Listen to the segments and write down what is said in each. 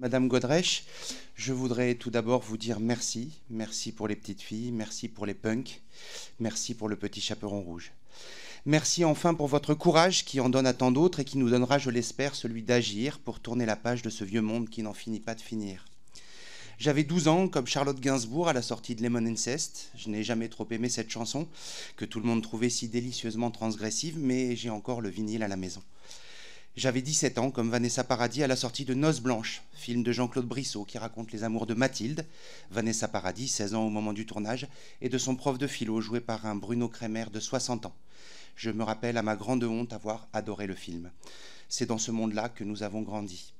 Madame Godrèche, je voudrais tout d'abord vous dire merci. Merci pour les petites filles, merci pour les punks, merci pour le petit chaperon rouge. Merci enfin pour votre courage qui en donne à tant d'autres et qui nous donnera, je l'espère, celui d'agir pour tourner la page de ce vieux monde qui n'en finit pas de finir. J'avais 12 ans, comme Charlotte Gainsbourg à la sortie de Lemon Incest. Je n'ai jamais trop aimé cette chanson, que tout le monde trouvait si délicieusement transgressive, mais j'ai encore le vinyle à la maison. J'avais 17 ans, comme Vanessa Paradis, à la sortie de Noces Blanches, film de Jean-Claude Brissot qui raconte les amours de Mathilde, Vanessa Paradis, 16 ans au moment du tournage, et de son prof de philo, joué par un Bruno Kremer de 60 ans. Je me rappelle à ma grande honte avoir adoré le film. C'est dans ce monde-là que nous avons grandi.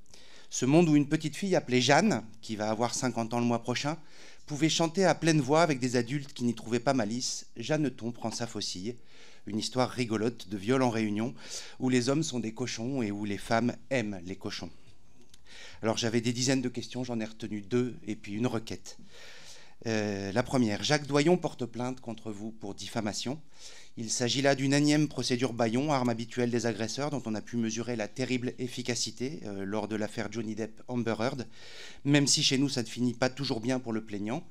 Ce monde où une petite fille appelée Jeanne, qui va avoir 50 ans le mois prochain, pouvait chanter à pleine voix avec des adultes qui n'y trouvaient pas malice Jeanneton prend sa faucille, une histoire rigolote de viol en réunion où les hommes sont des cochons et où les femmes aiment les cochons. Alors j'avais des dizaines de questions, j'en ai retenu deux et puis une requête. Euh, la première, Jacques Doyon porte plainte contre vous pour diffamation. Il s'agit là d'une énième procédure Bayon, arme habituelle des agresseurs, dont on a pu mesurer la terrible efficacité euh, lors de l'affaire Johnny Depp Amber Heard, même si chez nous ça ne finit pas toujours bien pour le plaignant.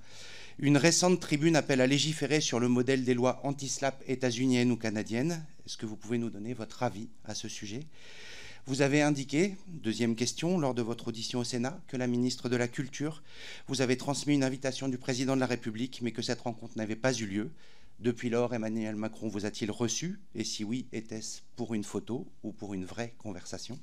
Une récente tribune appelle à légiférer sur le modèle des lois anti-slap états-uniennes ou canadiennes. Est-ce que vous pouvez nous donner votre avis à ce sujet? Vous avez indiqué, deuxième question, lors de votre audition au Sénat, que la ministre de la Culture vous avait transmis une invitation du président de la République, mais que cette rencontre n'avait pas eu lieu. Depuis lors, Emmanuel Macron vous a-t-il reçu? Et si oui, était-ce pour une photo ou pour une vraie conversation?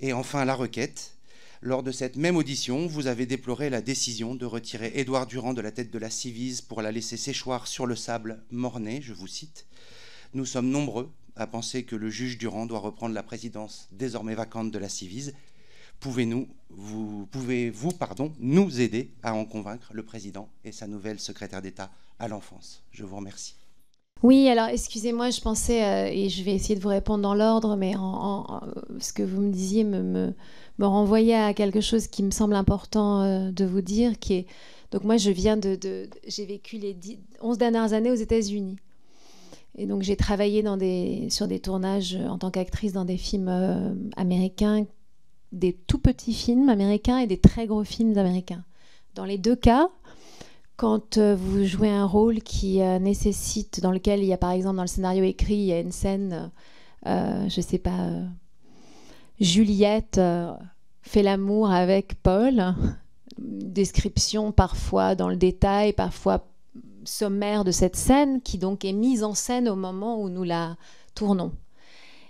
Et enfin, la requête. Lors de cette même audition, vous avez déploré la décision de retirer Édouard Durand de la tête de la Civise pour la laisser s'échoir sur le sable morné, je vous cite. Nous sommes nombreux à penser que le juge Durand doit reprendre la présidence désormais vacante de la Civise. Pouvez-nous, vous, pouvez-vous, pardon, nous aider à en convaincre le président et sa nouvelle secrétaire d'État à l'enfance? Je vous remercie. Oui, alors excusez-moi, je pensais, euh, et je vais essayer de vous répondre dans l'ordre, mais ce que vous me disiez me, renvoyait à quelque chose qui me semble important euh, de vous dire, qui est, donc moi je viens de, j'ai vécu les 11 dernières années aux États-Unis. Et donc j'ai travaillé sur des tournages en tant qu'actrice dans des films euh, américains, des tout petits films américains et des très gros films américains. Dans les deux cas, quand euh, vous jouez un rôle qui euh, nécessite, dans lequel il y a par exemple dans le scénario écrit, il y a une scène, euh, je ne sais pas, Juliette fait l'amour avec Paul, description parfois dans le détail, parfois sommaire de cette scène, qui donc est mise en scène au moment où nous la tournons.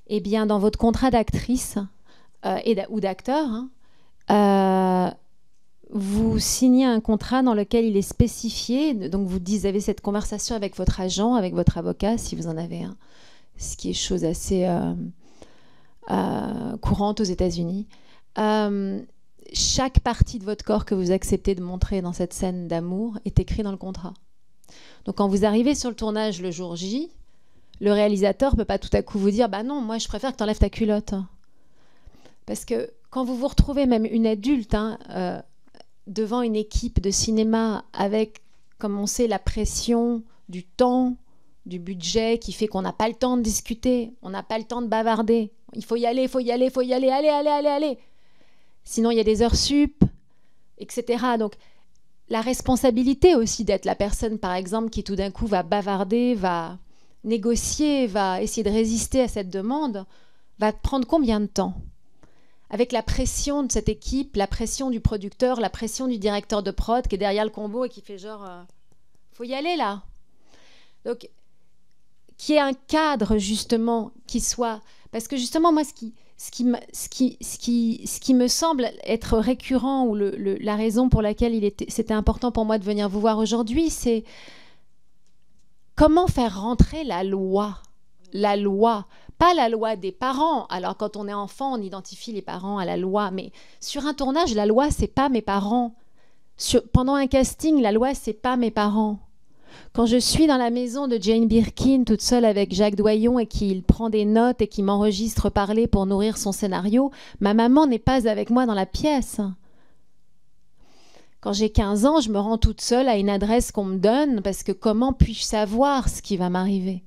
Eh bien, dans votre contrat d'actrice ou d'acteur, hein, vous signez un contrat dans lequel il est spécifié, donc vous avez cette conversation avec votre agent, avec votre avocat, si vous en avez un, ce qui est chose assez euh, euh, courante aux États-Unis. Euh, chaque partie de votre corps que vous acceptez de montrer dans cette scène d'amour est écrit dans le contrat. Donc quand vous arrivez sur le tournage le jour J, le réalisateur peut pas tout à coup vous dire Bah non, moi je préfère que tu enlèves ta culotte. Parce que quand vous vous retrouvez, même une adulte, hein, devant une équipe de cinéma avec, comme on sait, la pression du temps, du budget qui fait qu'on n'a pas le temps de discuter, on n'a pas le temps de bavarder. Il faut y aller, il faut y aller, il faut y aller, allez, allez, allez, allez. Sinon, il y a des heures sup, etc. Donc, la responsabilité aussi d'être la personne, par exemple, qui tout d'un coup va bavarder, va négocier, va essayer de résister à cette demande, va prendre combien de temps? Avec la pression de cette équipe, la pression du producteur, la pression du directeur de prod qui est derrière le combo et qui fait genre euh, faut y aller là. Donc qui est un cadre justement qui soit parce que justement moi ce qui ce qui, ce qui, ce qui, ce qui me semble être récurrent ou la raison pour laquelle c'était important pour moi de venir vous voir aujourd'hui, c'est comment faire rentrer la loi. La loi pas la loi des parents. Alors quand on est enfant, on identifie les parents à la loi, mais sur un tournage, la loi c'est pas mes parents. pendant un casting, la loi c'est pas mes parents. Quand je suis dans la maison de Jane Birkin, toute seule avec Jacques Doyon et qu'il prend des notes et qui m'enregistre parler pour nourrir son scénario, ma maman n'est pas avec moi dans la pièce. Quand j'ai 15 ans, je me rends toute seule à une adresse qu'on me donne parce que comment puis-je savoir ce qui va m'arriver?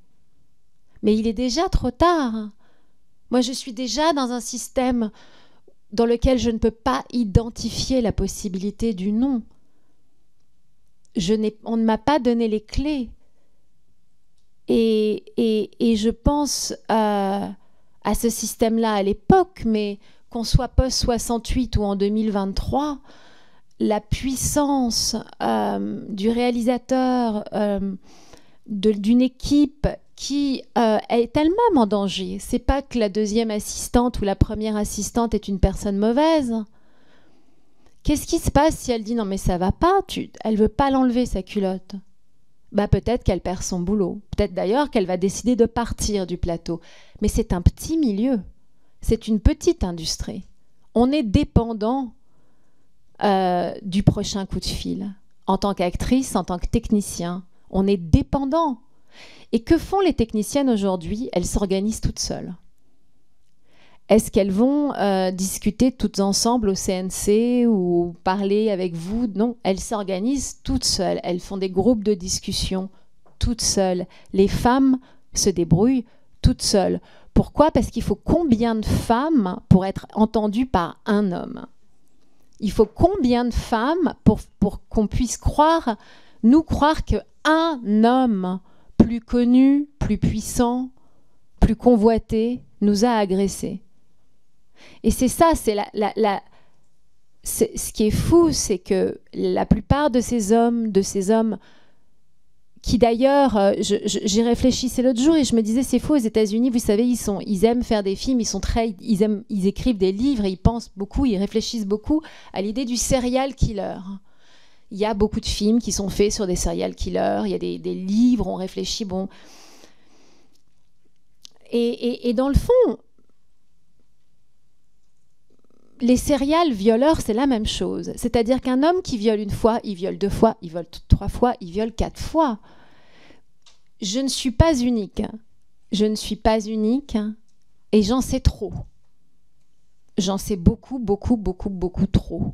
Mais il est déjà trop tard. Moi, je suis déjà dans un système dans lequel je ne peux pas identifier la possibilité du non. On ne m'a pas donné les clés. Et, je pense à, à ce système-là à l'époque, mais qu'on soit post-68 ou en 2023, la puissance euh, du réalisateur, euh, d'une équipe qui euh, est elle-même en danger. C'est pas que la deuxième assistante ou la première assistante est une personne mauvaise. Qu'est-ce qui se passe si elle dit non mais ça va pas, tu... elle veut pas l'enlever sa culotte? Bah peut-être qu'elle perd son boulot. Peut-être d'ailleurs qu'elle va décider de partir du plateau. Mais c'est un petit milieu. C'est une petite industrie. On est dépendant euh, du prochain coup de fil. En tant qu'actrice, en tant que technicien, on est dépendant. Et que font les techniciennes aujourd'hui? Elles s'organisent toutes seules. Est-ce qu'elles vont euh, discuter toutes ensemble au CNC ou parler avec vous? Non, elles s'organisent toutes seules. Elles font des groupes de discussion toutes seules. Les femmes se débrouillent toutes seules. Pourquoi? Parce qu'il faut combien de femmes pour être entendues par un homme? Il faut combien de femmes pour, pour qu'on puisse croire, nous croire qu'un homme plus connu, plus puissant, plus convoité, nous a agressés. Et c'est ça, c'est la, la, la ce qui est fou, c'est que la plupart de ces hommes, de ces hommes qui d'ailleurs, euh, j'y réfléchissais l'autre jour et je me disais, c'est faux aux États-Unis, vous savez, ils, sont, ils aiment faire des films, ils, sont très, ils, aiment, ils écrivent des livres, ils pensent beaucoup, ils réfléchissent beaucoup à l'idée du serial killer. Il y a beaucoup de films qui sont faits sur des serial killers, il y a des, livres, on réfléchit, bon. Et, et, et dans le fond, les serial violeurs, c'est la même chose. C'est-à-dire qu'un homme qui viole une fois, il viole deux fois, il viole trois fois, il viole quatre fois. Je ne suis pas unique. Je ne suis pas unique et j'en sais trop. J'en sais beaucoup, beaucoup, beaucoup, beaucoup trop.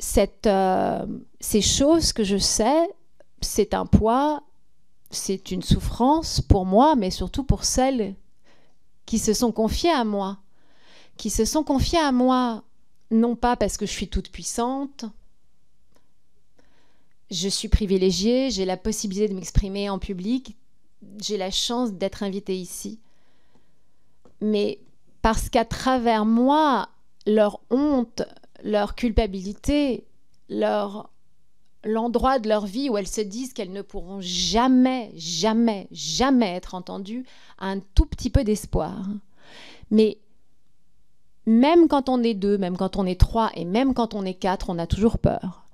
Cette, euh, ces choses que je sais, c'est un poids, c'est une souffrance pour moi, mais surtout pour celles qui se sont confiées à moi. Qui se sont confiés à moi, non pas parce que je suis toute puissante, je suis privilégiée, j'ai la possibilité de m'exprimer en public, j'ai la chance d'être invitée ici, mais parce qu'à travers moi, leur honte, leur culpabilité, leur l'endroit de leur vie où elles se disent qu'elles ne pourront jamais, jamais, jamais être entendues, a un tout petit peu d'espoir. Mais même quand on est deux, même quand on est trois et même quand on est quatre, on a toujours peur.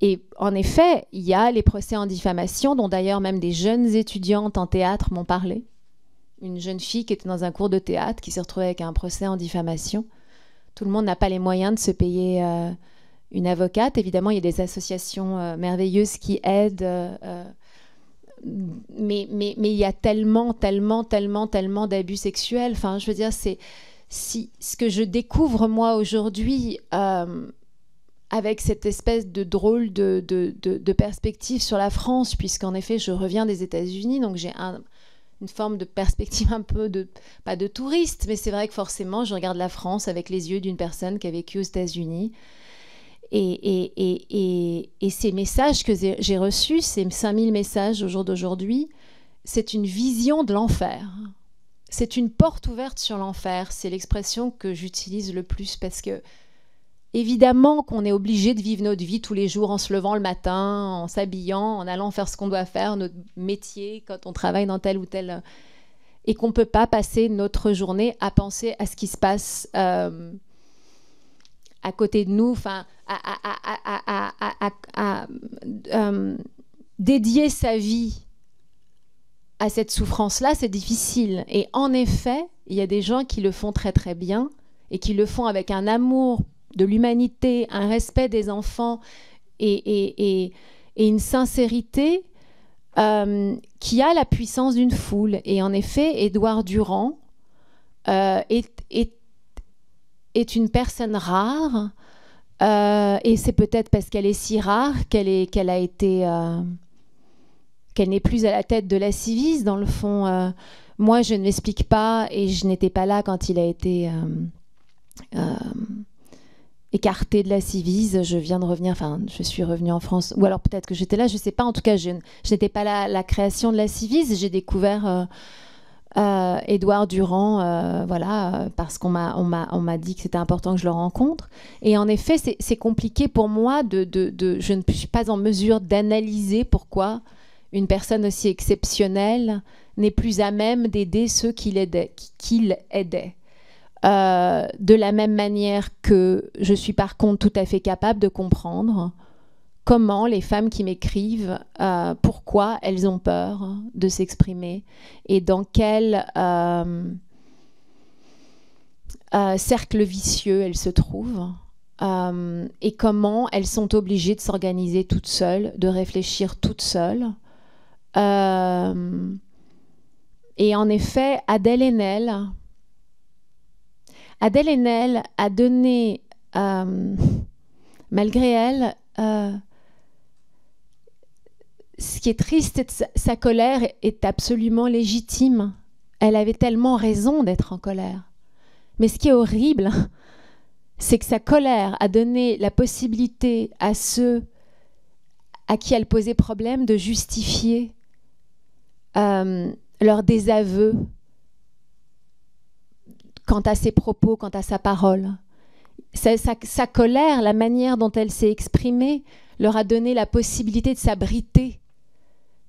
Et en effet, il y a les procès en diffamation, dont d'ailleurs même des jeunes étudiantes en théâtre m'ont parlé. Une jeune fille qui était dans un cours de théâtre qui s'est retrouvée avec un procès en diffamation. Tout le monde n'a pas les moyens de se payer euh, une avocate. Évidemment, il y a des associations euh, merveilleuses qui aident. Euh, mais, il y a tellement, tellement, tellement, tellement d'abus sexuels. Enfin, je veux dire, c'est ce que je découvre moi aujourd'hui avec cette espèce de drôle de, perspective sur la France, puisqu'en effet je reviens des États-Unis, donc j'ai une forme de perspective un peu de, pas de touriste, mais c'est vrai que forcément je regarde la France avec les yeux d'une personne qui a vécu aux États-Unis. Et, et, et, et, ces messages que j'ai reçus, ces 5000 messages au jour d'aujourd'hui, c'est une vision de l'enfer c'est une porte ouverte sur l'enfer. C'est l'expression que j'utilise le plus parce que, évidemment, qu'on est obligé de vivre notre vie tous les jours en se levant le matin, en s'habillant, en allant faire ce qu'on doit faire, notre métier, quand on travaille dans tel ou tel. Et qu'on ne peut pas passer notre journée à penser à ce qui se passe euh, à côté de nous, enfin, à, euh, dédier sa vie à cette souffrance-là, c'est difficile. Et en effet, il y a des gens qui le font très très bien et qui le font avec un amour de l'humanité, un respect des enfants et, une sincérité euh, qui a la puissance d'une foule. Et en effet, Édouard Durand euh, est, une personne rare. Euh, et c'est peut-être parce qu'elle est si rare qu'elle a été qu'elle n'est plus à la tête de la Civis. Dans le fond, moi, je ne l'explique pas et je n'étais pas là quand il a été écartée de la Civise. Je viens de revenir, enfin, je suis revenue en France, ou alors peut-être que j'étais là, je ne sais pas. En tout cas, je, n'étais pas là la création de la Civise. J'ai découvert euh, euh, Édouard Durand, euh, voilà, parce qu'on m'a, dit que c'était important que je le rencontre. Et en effet, c'est, compliqué pour moi de, je ne suis pas en mesure d'analyser pourquoi une personne aussi exceptionnelle n'est plus à même d'aider ceux qu'il aidait. Qu'il aidait. Euh, de la même manière que je suis par contre tout à fait capable de comprendre comment les femmes qui m'écrivent, euh, pourquoi elles ont peur de s'exprimer et dans quel euh, cercle vicieux elles se trouvent. et comment elles sont obligées de s'organiser toutes seules, de réfléchir toutes seules. et en effet, Adèle Haenel, Adèle Haenel a donné, euh, malgré elle, euh, ce qui est triste, sa, colère est absolument légitime. Elle avait tellement raison d'être en colère. Mais ce qui est horrible, c'est que sa colère a donné la possibilité à ceux à qui elle posait problème de justifier euh, leur désaveu quant à ses propos, quant à sa parole. Sa, colère, la manière dont elle s'est exprimée, leur a donné la possibilité de s'abriter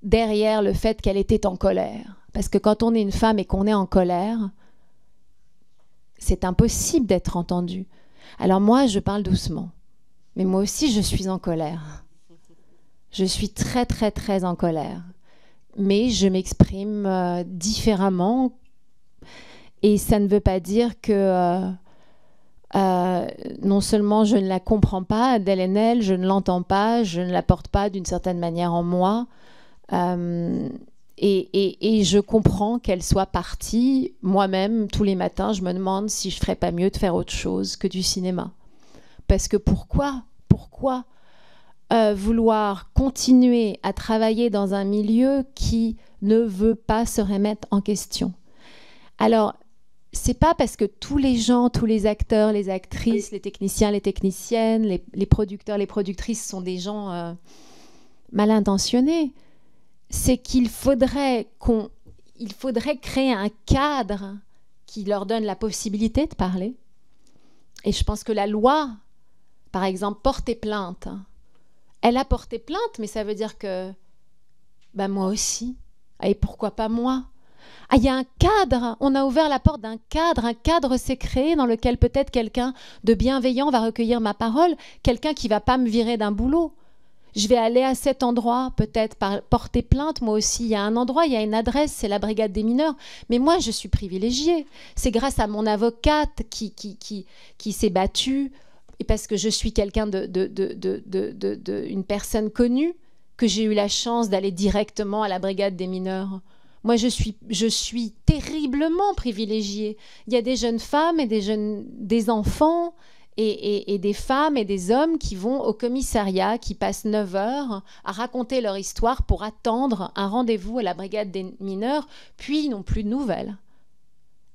derrière le fait qu'elle était en colère. Parce que quand on est une femme et qu'on est en colère, c'est impossible d'être entendu. Alors moi, je parle doucement. Mais moi aussi, je suis en colère. Je suis très, très, très en colère. Mais je m'exprime euh, différemment et ça ne veut pas dire que euh, euh, non seulement je ne la comprends pas, d'elle je ne l'entends pas, je ne la porte pas d'une certaine manière en moi. Euh, et, je comprends qu'elle soit partie. Moi-même, tous les matins, je me demande si je ferais pas mieux de faire autre chose que du cinéma. Parce que pourquoi Pourquoi vouloir continuer à travailler dans un milieu qui ne veut pas se remettre en question? Alors, c'est pas parce que tous les gens, tous les acteurs, les actrices, les techniciens, les techniciennes, les, producteurs, les productrices sont des gens euh, mal intentionnés. C'est qu'il faudrait qu'on, il faudrait créer un cadre qui leur donne la possibilité de parler. Et je pense que la loi, par exemple, porter plainte, elle a porté plainte, mais ça veut dire que, ben moi aussi. Et pourquoi pas moi? Ah, il y a un cadre, on a ouvert la porte d'un cadre, un cadre s'est créé dans lequel peut-être quelqu'un de bienveillant va recueillir ma parole, quelqu'un qui va pas me virer d'un boulot. Je vais aller à cet endroit, peut-être porter plainte, moi aussi. Il y a un endroit, il y a une adresse, c'est la brigade des mineurs. Mais moi, je suis privilégiée. C'est grâce à mon avocate qui, qui, qui, qui s'est battue, et parce que je suis quelqu'un de, de, une personne connue, que j'ai eu la chance d'aller directement à la brigade des mineurs. Moi, je suis, je suis terriblement privilégiée. Il y a des jeunes femmes et des, jeunes, des enfants et, des femmes et des hommes qui vont au commissariat, qui passent 9 heures à raconter leur histoire pour attendre un rendez-vous à la brigade des mineurs, puis ils n'ont plus de nouvelles.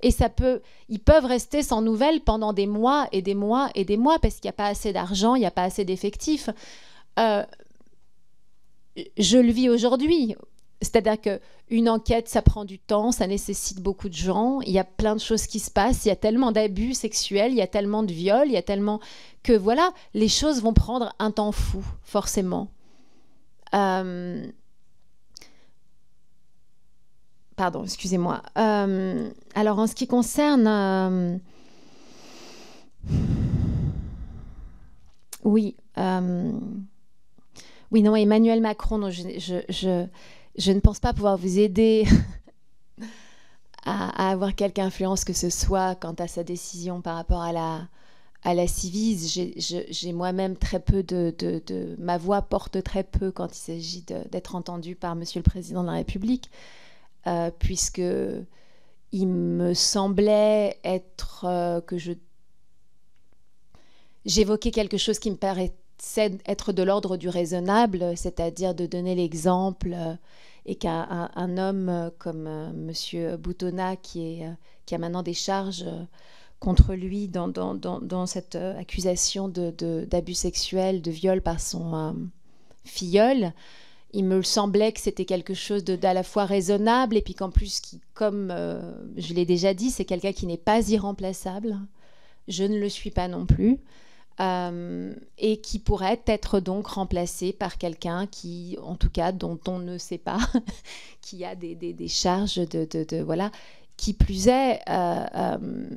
Et ça peut, ils peuvent rester sans nouvelles pendant des mois et des mois et des mois parce qu'il n'y a pas assez d'argent, il n'y a pas assez d'effectifs. Euh, je le vis aujourd'hui. C'est-à-dire qu'une enquête, ça prend du temps, ça nécessite beaucoup de gens, il y a plein de choses qui se passent, il y a tellement d'abus sexuels, il y a tellement de viols, il y a tellement que voilà, les choses vont prendre un temps fou, forcément. Euh, pardon, excusez-moi. Euh, alors en ce qui concerne... Euh, oui. Oui, non, Emmanuel Macron, je je ne pense pas pouvoir vous aider à, avoir quelque influence que ce soit quant à sa décision par rapport à la, à la civise. J'ai moi-même très peu de, de, Ma voix porte très peu quand il s'agit d'être entendue par Monsieur le Président de la République, euh, puisque il me semblait être euh, que je j'évoquais quelque chose qui me paraissait être de l'ordre du raisonnable, c'est-à-dire de donner l'exemple et qu'un homme comme euh, Monsieur Boutonnat, qui, est, euh, a maintenant des charges euh, contre lui dans, cette accusation d'abus de, sexuel, de viol par son filleul, il me semblait que c'était quelque chose d'à la fois raisonnable et puis qu'en plus, qui, comme je l'ai déjà dit, c'est quelqu'un qui n'est pas irremplaçable. Je ne le suis pas non plus. Euh, et qui pourrait être donc remplacé par quelqu'un qui, en tout cas, dont on ne sait pas, qui a des, charges de, de, voilà, qui plus est. Euh, euh,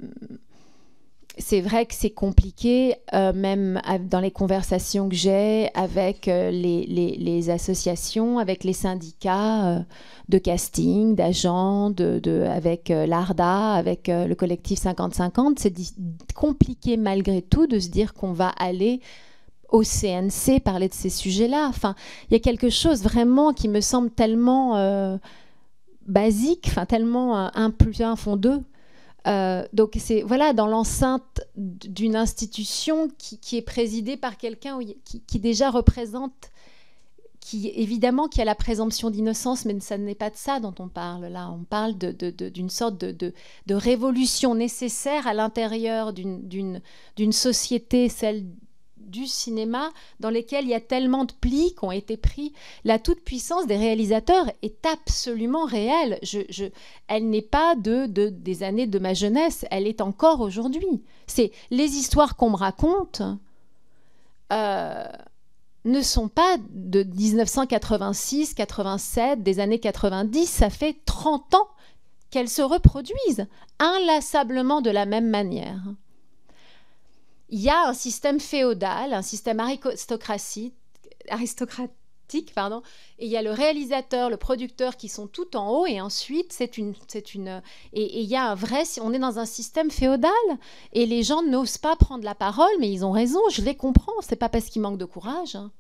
c'est vrai que c'est compliqué, euh, même dans les conversations que j'ai avec euh, les, associations, avec les syndicats euh, de casting, d'agents, avec l'ARDA, avec le collectif 50-50. C'est compliqué malgré tout de se dire qu'on va aller au CNC parler de ces sujets-là. Enfin, il y a quelque chose vraiment qui me semble tellement basique, tellement un plus un fond deux euh, donc c'est voilà dans l'enceinte d'une institution qui, est présidée par quelqu'un qui, déjà représente, qui évidemment qui a la présomption d'innocence, mais ça n'est pas de ça dont on parle là. On parle d'une sorte de, révolution nécessaire à l'intérieur d'une société, celle du cinéma dans lesquels il y a tellement de plis qui ont été pris. La toute-puissance des réalisateurs est absolument réelle. Je, elle n'est pas de, des années de ma jeunesse, elle est encore aujourd'hui. C'est les histoires qu'on me raconte. Euh, ne sont pas de 1986, 87, des années 90, ça fait 30 ans qu'elles se reproduisent inlassablement de la même manière il y a un système féodal, un système aristocratique, pardon, et il y a le réalisateur, le producteur qui sont tout en haut, et ensuite c'est une, c'est une, et, il y a vrai, on est dans un système féodal, et les gens n'osent pas prendre la parole, mais ils ont raison, je les comprends, c'est pas parce qu'ils manquent de courage. Hein.